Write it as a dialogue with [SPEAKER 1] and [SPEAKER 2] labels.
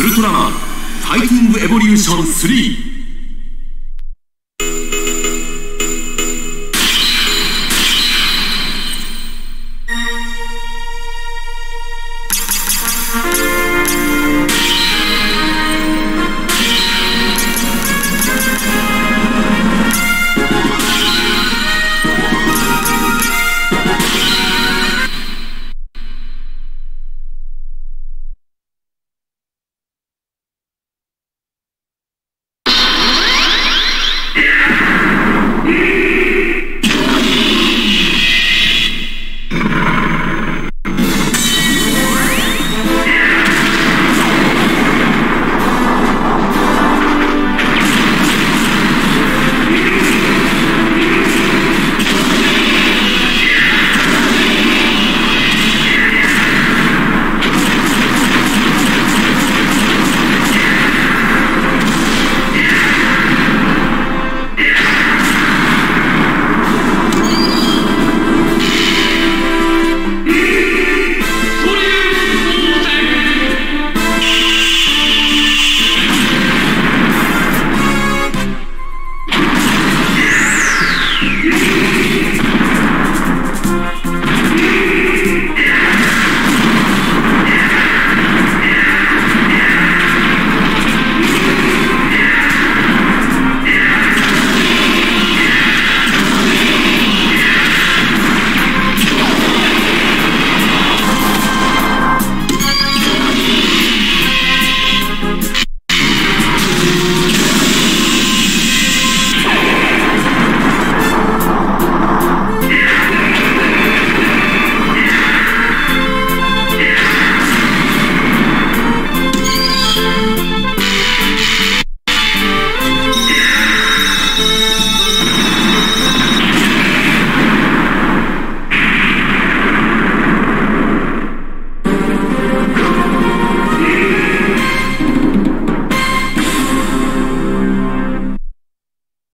[SPEAKER 1] ウルトラマンファイティングエボリューション3うん。